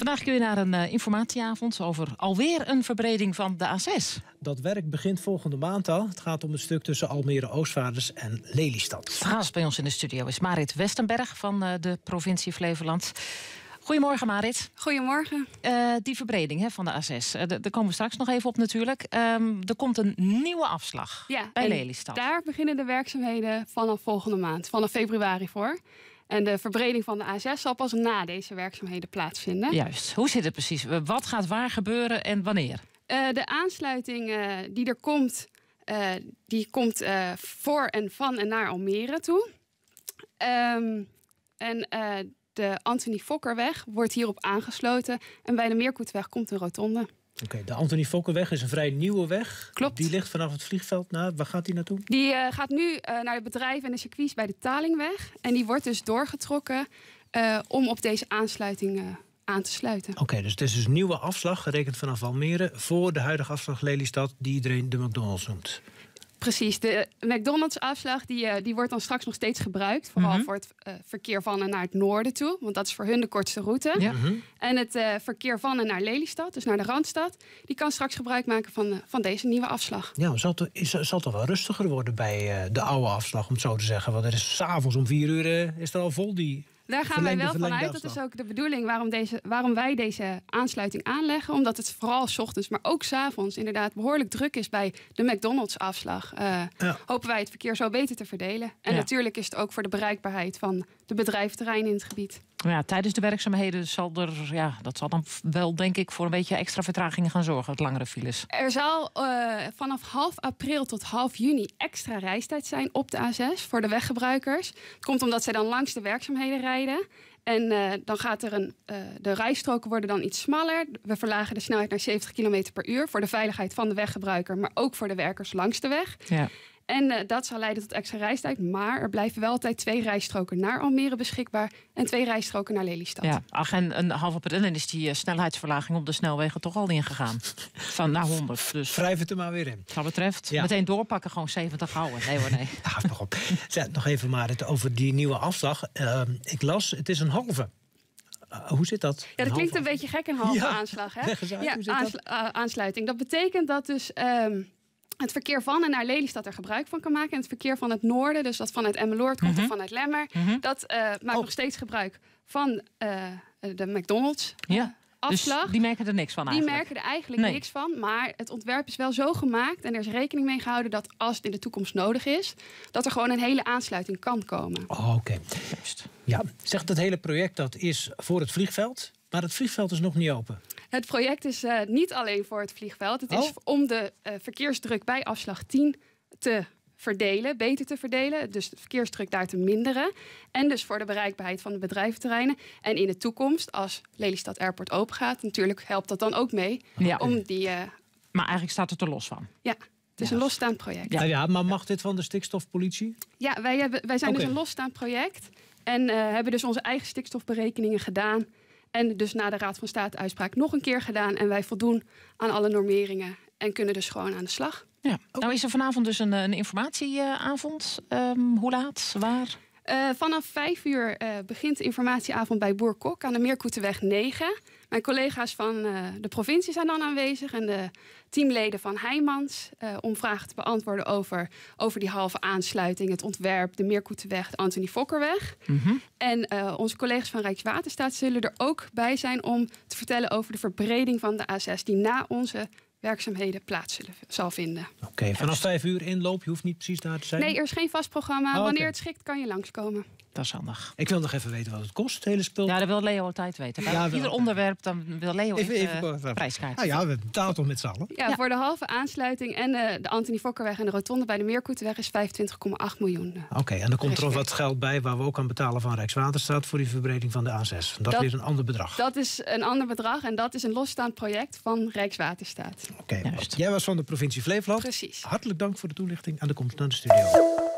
Vandaag kun je naar een uh, informatieavond over alweer een verbreding van de A6. Dat werk begint volgende maand al. Het gaat om het stuk tussen Almere Oostvaarders en Lelystad. Gast bij ons in de studio is Marit Westenberg van uh, de provincie Flevoland. Goedemorgen, Marit. Goedemorgen. Uh, die verbreding hè, van de A6, uh, daar komen we straks nog even op natuurlijk. Um, er komt een nieuwe afslag ja, bij Lelystad. Daar beginnen de werkzaamheden vanaf volgende maand, vanaf februari voor. En de verbreding van de A6 zal pas na deze werkzaamheden plaatsvinden. Juist. Hoe zit het precies? Wat gaat waar gebeuren en wanneer? Uh, de aansluiting die er komt, die komt voor en van en naar Almere toe. Um, en de Anthony Fokkerweg wordt hierop aangesloten. En bij de Meerkoetweg komt een rotonde. Oké, de Anthony Fokkerweg is een vrij nieuwe weg. Klopt. Die ligt vanaf het vliegveld naar. Waar gaat die naartoe? Die uh, gaat nu uh, naar het bedrijf en de circuits bij de Talingweg. En die wordt dus doorgetrokken uh, om op deze aansluiting aan te sluiten. Oké, okay, dus het is dus een nieuwe afslag, gerekend vanaf Almere... voor de huidige afslag Lelystad, die iedereen de McDonald's noemt. Precies, de McDonald's-afslag die, die wordt dan straks nog steeds gebruikt. Vooral Mhm. mm -hmm. voor het uh, verkeer van en naar het noorden toe. Want dat is voor hun de kortste route. Ja. Mhm. En het uh, verkeer van en naar Lelystad, dus naar de Randstad... die kan straks gebruik maken van, uh, van deze nieuwe afslag. Ja, zal het, is, zal het toch wel rustiger worden bij de oude afslag, om het zo te zeggen? Want er is s'avonds om vier uur is er al vol die... Daar gaan wij wel van uit. Dat is ook de bedoeling waarom, deze, waarom wij deze aansluiting aanleggen. Omdat het vooral s ochtends, maar ook s avonds inderdaad behoorlijk druk is bij de McDonald's-afslag. Uh, ja. Hopen wij het verkeer zo beter te verdelen. En Ja. natuurlijk is het ook voor de bereikbaarheid van de bedrijventerreinen in het gebied. Ja, tijdens de werkzaamheden zal er, ja, dat zal dan wel denk ik voor een beetje extra vertragingen gaan zorgen, het langere files. Er zal uh, vanaf half april tot half juni extra reistijd zijn op de A6 voor de weggebruikers. Het komt omdat zij dan langs de werkzaamheden rijden. En uh, dan gaat er een. Uh, de rijstroken worden dan iets smaller. We verlagen de snelheid naar 70 km per uur. Voor de veiligheid van de weggebruiker, maar ook voor de werkers langs de weg. Ja. En uh, dat zal leiden tot extra reistijd. Maar er blijven wel altijd twee rijstroken naar Almere beschikbaar. En twee rijstroken naar Lelystad. Ja, ach, en een half op het en is die uh, snelheidsverlaging op de snelwegen toch al ingegaan. Van naar 100. Dus Wrijf het er maar weer in. wat dat betreft, Ja. meteen doorpakken, gewoon 70 houden. Nee hoor, nee. Ja, nog op. Zeg, nog even maar het over die nieuwe afslag. Uh, ik las, het is een halve. Uh, hoe zit dat? Ja, dat klinkt een halve? beetje gek, een halve Ja, aanslag. Hè? uit, ja, uh, aansluiting. Dat betekent dat dus um, het verkeer van en naar Lelystad er gebruik van kan maken. En het verkeer van het noorden, dus dat vanuit Emmeloord komt Mhm. of vanuit Lemmer... Mhm. dat uh, maakt Oh. nog steeds gebruik van uh, de McDonald's Ja, afslag. dus die merken er niks van Die eigenlijk. merken er eigenlijk Nee. niks van. Maar het ontwerp is wel zo gemaakt en er is rekening mee gehouden dat als het in de toekomst nodig is, dat er gewoon een hele aansluiting kan komen. Oh, Oké. Juist. Ja, zegt het hele project dat is voor het vliegveld. Maar het vliegveld is nog niet open. Het project is uh, niet alleen voor het vliegveld. Het Oh. is om de uh, verkeersdruk bij afslag 10 te verdelen, beter te verdelen. Dus de verkeersdruk daar te minderen. En dus voor de bereikbaarheid van de bedrijventerreinen. En in de toekomst, als Lelystad Airport open gaat, natuurlijk helpt dat dan ook mee. Ja. Om die, uh, Maar eigenlijk staat het er los van. ja, het is Ja. een losstaand project. Ja. Maar mag dit van de stikstofpolitie? Ja, wij, hebben, wij zijn dus een losstaand project. En uh, hebben dus onze eigen stikstofberekeningen gedaan. En dus na de Raad van State uitspraak nog een keer gedaan. En wij voldoen aan alle normeringen. En kunnen dus gewoon aan de slag. Ja. Nou is er vanavond dus een, een informatieavond. Um, hoe laat? Waar? Uh, vanaf vijf uur uh, begint de informatieavond bij Boer Kok aan de Meerkoetenweg 9. Mijn collega's van uh, de provincie zijn dan aanwezig en de teamleden van Heijmans om vragen te beantwoorden over, over die halve aansluiting, het ontwerp, de Meerkoetenweg, de Anthony Fokkerweg. Mm -hmm. En onze collega's van Rijkswaterstaat zullen er ook bij zijn om te vertellen over de verbreding van de A6 die na onze werkzaamheden plaats zullen, zal vinden. Oké, okay, vanaf vijf uur inloop, je hoeft niet precies daar te zijn? Nee, er is geen vast programma. Oh, Wanneer het schikt kan je langskomen. Dat is handig. Ik wil nog even weten wat het kost, het hele spul. Ja, dat wil Leo altijd weten. Bij ja, ieder wel. onderwerp dan wil Leo even, even, even prijskaart. Nou ja, we betalen toch met z'n allen? Ja, ja, voor de halve aansluiting en uh, de Anthony Fokkerweg en de rotonde bij de Meerkoetenweg is 25,8 miljoen. Oké, okay, en er komt er nog wat geld bij waar we ook aan betalen van Rijkswaterstaat voor die verbreding van de A6. Dat, dat is weer een ander bedrag. Dat is een ander bedrag en dat is een losstaand project van Rijkswaterstaat. Oké, okay, jij was van de provincie Flevoland. Precies. Hartelijk dank voor de toelichting aan de komst naar de studio.